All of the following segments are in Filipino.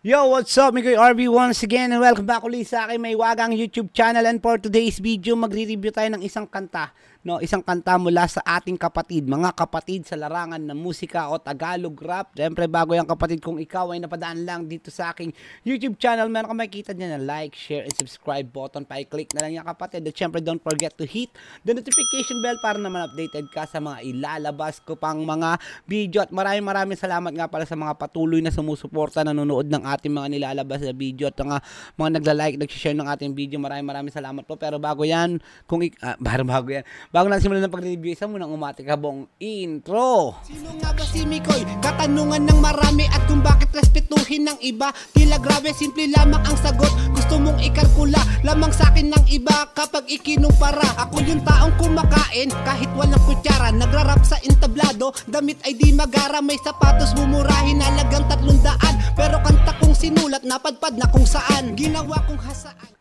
Yo, what's up? Mikoy RB once again and welcome back ulit sa akin may wagang YouTube channel and for today's video magre-review tayo ng isang kanta no, isang kanta mula sa ating kapatid, mga kapatid sa larangan ng musika o Tagalog rap. Siyempre, bago yung kapatid, kung ikaw ay napadaan lang dito sa aking YouTube channel, meron ka makikita dyan na like, share, and subscribe button. Pa-click na lang yung kapatid. At siyempre, don't forget to hit the notification bell para naman updated ka sa mga ilalabas ko pang mga video. At maraming maraming salamat nga pala sa mga patuloy na sumusuporta, nanonood ng ating mga nilalabas na video at mga, mga nagla-like, nag-share ng ating video. Maraming maraming salamat po. Pero bago yan, kung ik- ah, bago yan, Bago lang simulan ng pag-review, isa munang umati ka intro. Sino nga ba si Mikoy? Katanungan ng marami at kung bakit respetuhin ng iba. Tila grabe, simple lamang ang sagot. Gusto mong ikalkula lamang sa akin ng iba. Kapag ikinumpara Ako yung taong kumakain. Kahit walang kutsara Nagrarap sa entablado, damit ay di magara May sapatos mumurahin halagang tatlong daan. Pero kanta kong sinulat napadpad na kung saan. Ginawa kong hasaan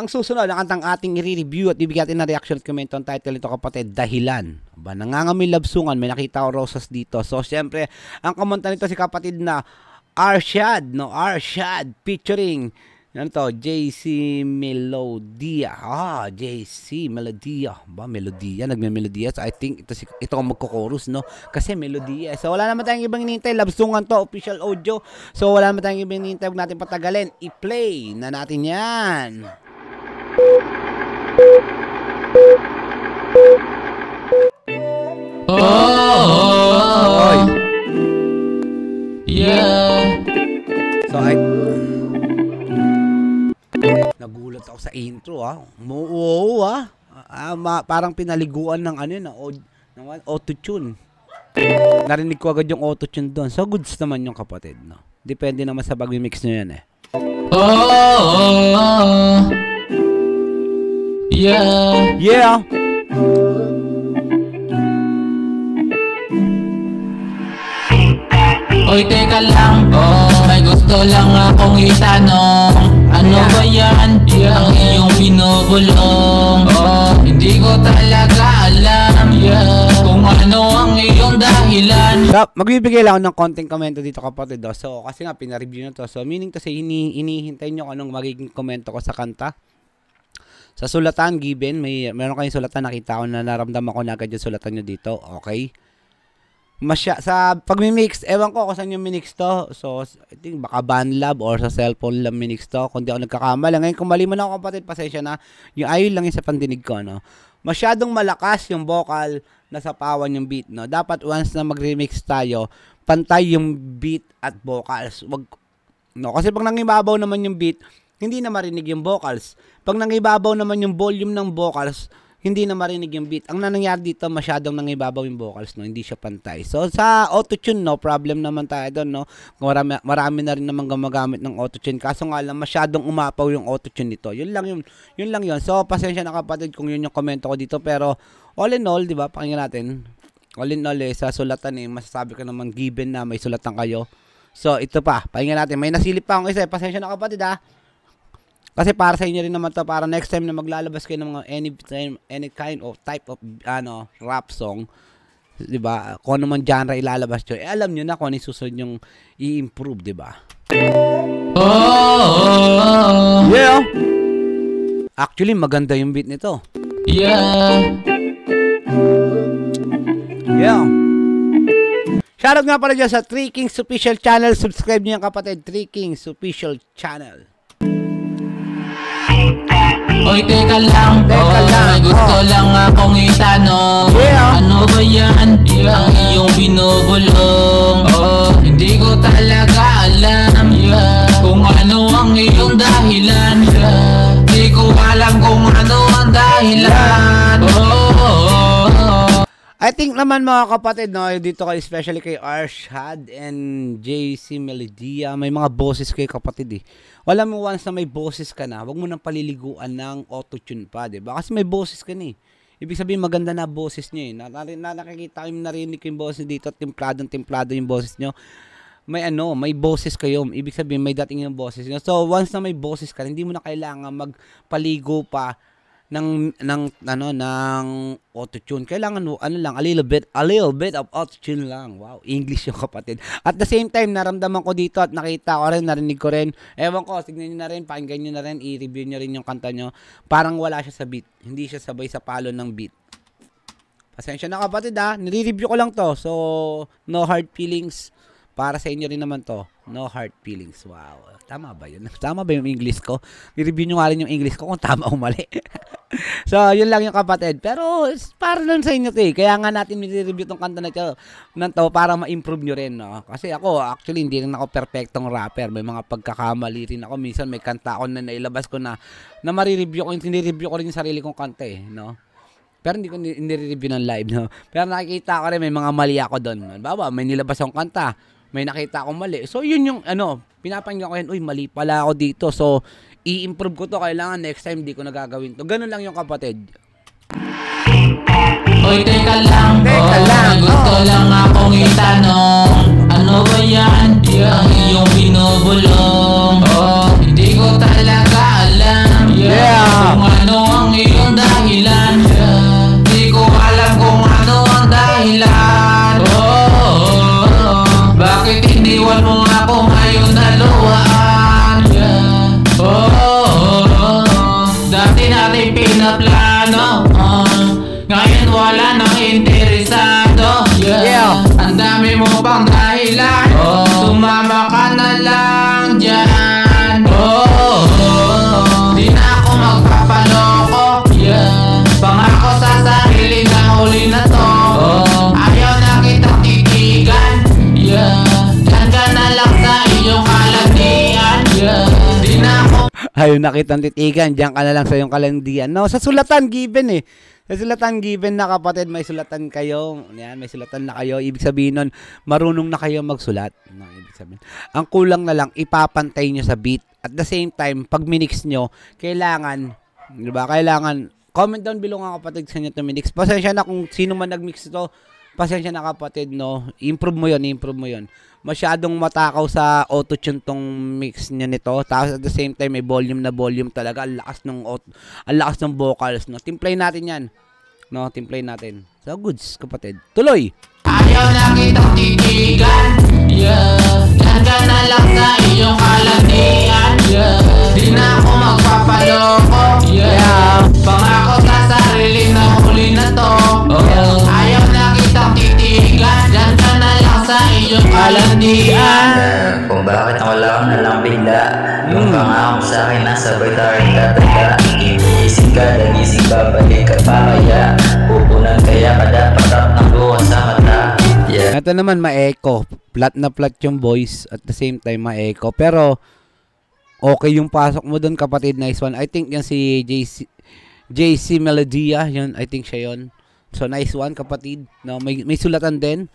Ang susunod, ang kantang ating i-review at ibigay natin na reaction at comment on title nito kapatid, Dahilan. Ba, nangangamoy labsungan, may nakita ko rosas dito. So, syempre, ang kumanta nito si kapatid na Arshad, no? Arshad, featuring ano to, JC Melodia. Ah, JC Melodia. Ba, Melodia, nagme-Melodia. So, I think ito, si, ito ang magko-chorus, no? Kasi Melodia. So, wala naman tayong ibang hinihintay. Labsungan to, official audio. So, wala naman tayong ibang hinihintay. Huwag natin patagalin. I-play na natin yan. Oh, Oy. yeah. So, I... Nagulat ako sa intro, ah. Mo, wow, ah. Ah, ma- parang pinaliguan ng ano yun, ah, ng auto-tune. Narinig ko agad yung auto-tune doon. So, goods naman yung kapatid, no? Depende naman sa pag-mix nyo yan, eh. Oh, yeah. Yeah! Oy, teka lang, oh, may gusto lang akong itanong Ano ba yan? Ang iyong binubulong Oh, hindi ko talaga alam yeah. Kung ano ang iyong dahilan So, magbibigay lang ako ng konting komento dito kapatid. Oh. So, kasi nga, pinareview na to. So, meaning to say, hini, hinihintay nyo kung anong magiging komento ko sa kanta. Sa sulatan, given, may meron kayong sulatan, nakita ko na naramdaman ko na agad yung sulatan nyo dito. Okay? Masya, sa pag-mix, ewan ko kung saan yung minix to. So, I think baka Banlab or sa cellphone lang minix to. Kung di ako nagkakamala. Ngayon, kung mali man ako kapatid, pasensya na. Yung ayun lang yung sa pandinig ko, no? Masyadong malakas yung vocal na sa pawan yung beat, no? Dapat once na mag-remix tayo, pantay yung beat at vocals. Wag, no? Kasi pag nangibabaw naman yung beat, hindi na marinig yung vocals. Pag nangibabaw naman yung volume ng vocals, hindi na marinig yung beat. Ang nangyayari dito, masyadong nangibabaw yung vocals, no? Hindi siya pantay. So, sa autotune, no? Problem naman tayo doon, no? Marami, marami na rin naman gumagamit ng autotune. Kaso nga lang, masyadong umapaw yung autotune nito. Yun lang yun. Yun lang yun. So, pasensya na kapatid kung yun yung komento ko dito. Pero, all in all, di ba? Pakinggan natin. All in all, eh, sa sulatan, eh, masasabi ko naman given na may sulatan kayo. So, ito pa. Pakinggan natin. May nasilip pa akong isa. eh. Pasensya na kapatid, ha? Kasi para sa inyo rin naman to para next time na maglalabas kayo ng mga any time any kind of type of ano rap song, 'di ba? Kung ano man genre ilalabas nyo, eh alam niyo na kung ano susunod yung i-improve, 'di ba? Oh, Yeah. Actually, maganda yung beat nito. yeah. Yeah. Shoutout nga pala dyan sa 3 Kings Official Channel. Subscribe niyo yung kapatid. 3 Kings Official Channel. Oy, teka lang, Teka oh, lang, may gusto oh. lang akong itanong Yeah. Ano ba yan? Ang iyong binubulong Oh, hindi ko talaga alam I think naman mga kapatid, no, dito kay especially kay Arshad and JC Melodia, may mga boses kay kapatid eh. Wala mo once na may boses ka na, wag mo nang paliliguan ng autotune pa, 'di ba? Kasi may boses ka na eh. Ibig sabihin maganda na boses niyo eh. Na, na, na nakikita ko yung narinig ko yung boses dito, templadong templado yung boses niyo. May ano, may boses kayo. Ibig sabihin may dating yung boses niyo. So once na may boses ka, hindi mo na kailangan magpaligo pa ng ng ano ng auto-tune. Kailangan mo ano lang a little bit a little bit of auto-tune lang. Wow, English yung kapatid. At the same time naramdaman ko dito at nakita ko rin, narinig ko rin. Ewan ko, tignan niyo na rin, pakinggan niyo na rin, i-review niyo rin yung kanta niyo. Parang wala siya sa beat. Hindi siya sabay sa palo ng beat. Pasensya na kapatid ha, nire-review ko lang to. So, no hard feelings. Para sa inyo rin naman to. No hard feelings. Wow. Tama ba yun? Tama ba yung English ko? I-review nyo nga rin yung English ko kung tama o mali. so, yun lang yung kapatid. Pero, para lang sa inyo to eh. Kaya nga natin nire-review tong kanta na to, na to para ma-improve nyo rin. No? Kasi ako, actually, hindi rin ako perfectong rapper. May mga pagkakamali rin ako. Minsan may kanta ako na nailabas ko na na marireview ko, nire-review ko rin yung sarili kong kanta eh. No? Pero hindi ko ni- nire-review ng live, no? Pero nakikita ko rin may mga mali ako doon. Baba, may nilabas akong kanta. May nakita akong mali. So, yun yung, ano, pinapakinggan ko yun, uy, mali pala ako dito. So, i-improve ko to. Kailangan next time di ko nagagawin to. Ganun lang yung kapatid. Hoy, teka lang, Teka oh, lang, gusto oh. lang akong itanong Ano ba yan? Ang iyong binubulong Oh, hindi ko talaga alam Yeah. Kung Ayun, nakitang titigan. Diyan ka na lang sa yung kalandian. No, sa sulatan given eh. Sa sulatan given na kapatid, may sulatan kayo. Yan, may sulatan na kayo. Ibig sabihin nun, marunong na kayo magsulat. No, ibig sabihin. Ang kulang na lang, ipapantay nyo sa beat. At the same time, pag minix nyo, kailangan, di ba, kailangan, comment down below nga kapatid sa inyo to minix. Pasensya na kung sino man nagmix ito. Pasensya na kapatid, no. Improve mo yon improve mo yon masyadong matakaw sa auto-tune tong mix niya nito. Tapos at the same time, may volume na volume talaga. Ang lakas ng, auto, ang lakas ng vocals, no. Timplay natin yan. No, timplay natin. So, goods, kapatid. Tuloy! Ayaw na kitang titigan Yeah Yan ka na lang sa iyong kalandian Yeah Di na ako magpapaloko Yeah Pangako sa kalandian Kung bakit ka na lang bigla Yung pangako sa akin nasabay tayong tataga Iniisip ka, nagising babalik ka pa kaya Pupunan kaya ka dapat up ng bukas sa mata Yeah Ito naman, ma-echo. Flat na flat yung voice. At the same time, ma-echo. Pero, okay yung pasok mo doon, kapatid. Nice one. I think yan si JC, JC Melodia. Yun, I think siya yun. So, nice one, kapatid. No, may, may sulatan din.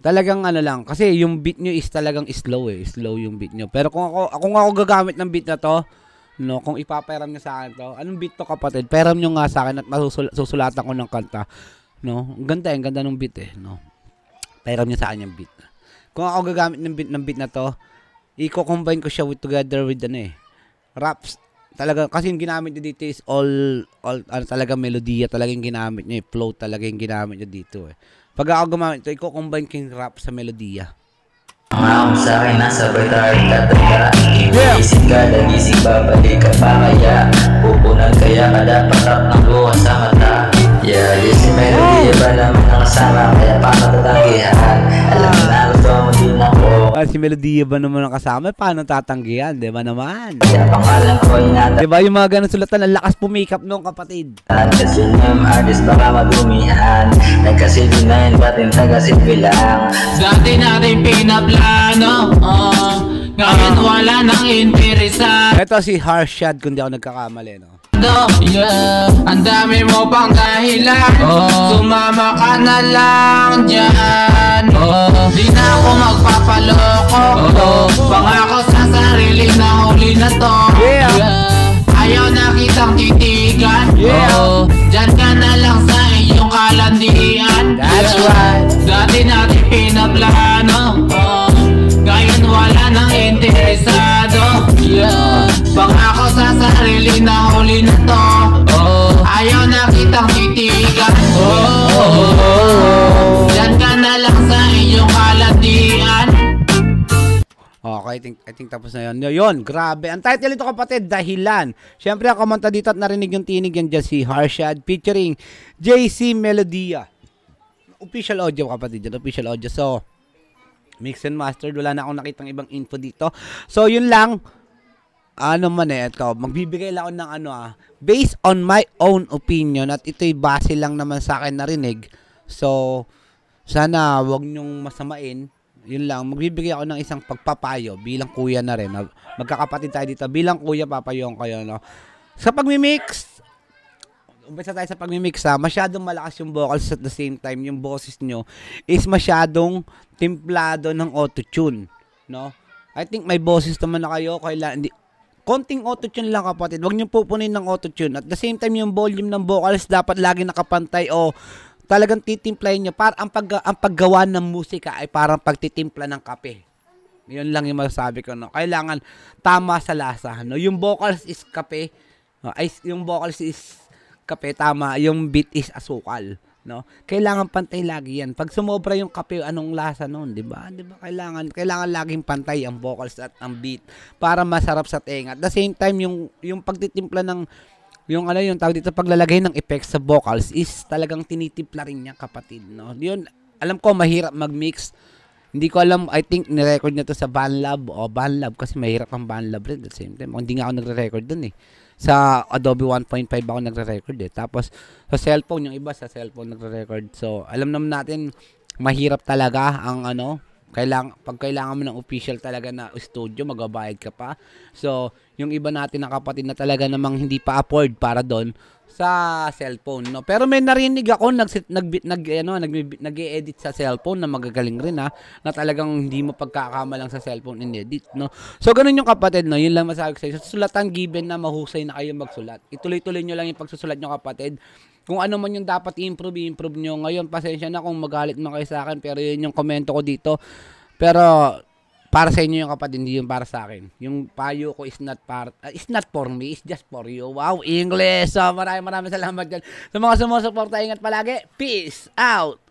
Talagang ano lang. Kasi yung beat nyo is talagang slow eh. Slow yung beat nyo. Pero kung ako, kung ako gagamit ng beat na to, no, kung ipaperam nyo sa akin to, anong beat to, kapatid? Peram nyo nga sa akin at masusul- susulatan ko ng kanta. No, ang ganda, eh, ang ganda ng beat eh, no. Pairam niya sa kanya beat. Kung ako gagamit ng beat, ng beat na to, i-combine ko siya with together with ano eh, raps. Talaga, kasi yung ginamit niya dito is all, all ano, talaga melodiya talaga yung ginamit niya eh. Flow talaga yung ginamit niya dito eh. Pag ako gumamit ito, i-combine ko yung rap sa melodiya. Pangako sa akin nasabay tayong tataga Iniisip ka, nagising babalik ka pa kaya. Pupunan kaya ka dapat up ng bukas sa mata. Yeah, yes, si Melody ba naman nakasama Kaya paano tatanggihan Alam na ako Ah, si melodiya ba naman ang kasama? Paano tatanggihan? Di ba naman? Pangalan ko ay nata Di ba yung mga ganun sulatan, ang lakas pumikap nung kapatid. Kasi ng artist baka madumihan Nagkasilbi na yun ba't yung taga-silbi lang Dati natin pinaplano oh. Ngayon wala nang interesa Ito si Harshad, kung di ako nagkakamali, no? Do, yeah. Ang dami mo pang dahilan Sumama ka na lang dyan oh. Di na ako magpapaloko Pangako sa sarili na huli na to Yeah. Ayaw na kitang titigan Yeah. Diyan ka na lang sa iyong kalandian That's Yeah. right. Dati natin pinaplano oh. Sarili na huli na to oh. Ayaw na kitang titigan oh, oh, oh. Diyan ka na lang sa iyong kalatian Okay, I think, I think tapos na yun. Yun, grabe. Ang title ito kapatid, Dahilan. Siyempre, ang kumanta dito at narinig yung tinig yan dyan si Harshad featuring JC Melodia. Official audio kapatid dyan, official audio. So, mix and mastered, wala na akong nakitang ibang info dito. So, yun lang. Ano man eh, ikaw, magbibigay lang ako ng ano ah, based on my own opinion at ito'y base lang naman sa akin narinig. So, sana wag nyong masamain yun lang, magbibigay ako ng isang pagpapayo bilang kuya na rin. Magkakapatid tayo dito. Bilang kuya, papayong kayo, no? Sa pagmimix, umpisa tayo sa pagmimix ha, masyadong malakas yung vocals at the same time, yung boses nyo is masyadong templado ng autotune, no? I think may boses naman na kayo, kailan, hindi, konting autotune lang kapatid, huwag nyo pupunin ng autotune. At the same time, yung volume ng vocals dapat lagi nakapantay o talagang titimplahin nyo. Para ang, pag, ang paggawa ng musika ay parang pagtitimpla ng kape. Yun lang yung masasabi ko. No? Kailangan tama sa lasa. No? Yung vocals is kape. No? Ay, yung vocals is kape, tama. Yung beat is asukal. No? Kailangan pantay lagi yan. Pag sumobra yung kape, anong lasa noon, 'di ba? 'Di ba? Kailangan kailangan laging pantay ang vocals at ang beat para masarap sa tenga. At the same time, yung yung pagtitimpla ng yung ano yung tawag dito paglalagay ng effects sa vocals is talagang tinitimpla rin niya kapatid no yun alam ko mahirap mag-mix hindi ko alam I think ni-record niya to sa BandLab o BandLab kasi mahirap ang BandLab rin at the same time hindi nga ako nagre-record dun eh sa Adobe 1.5 ako nagre-record eh. Tapos sa cellphone yung iba sa cellphone nagre-record. So alam naman natin mahirap talaga ang ano kailangan pag kailangan mo ng official talaga na studio magbabayad ka pa. So yung iba natin na kapatid na talaga namang hindi pa afford para doon sa cellphone no? Pero may narinig ako nag nag nag ano nag nag-edit sa cellphone na magagaling rin ha? Na talagang hindi mo pagkakamalang sa cellphone in-edit no? So ganun yung kapatid no? Yun lang masabi ko sa inyo. Sulatan given na mahusay na kayo magsulat ituloy-tuloy nyo lang yung pagsusulat nyo kapatid. Kung ano man yung dapat i-improve, i-improve nyo. Ngayon, pasensya na kung magalit man kayo sa akin, pero yun yung komento ko dito. Pero, para sa inyo yung kapatid, hindi yung para sa akin. Yung payo ko is not para, uh, is not for me, it's just for you. Wow, English! So, maraming maraming salamat dyan. Sa mga sumusuporta, ingat palagi. Peace out!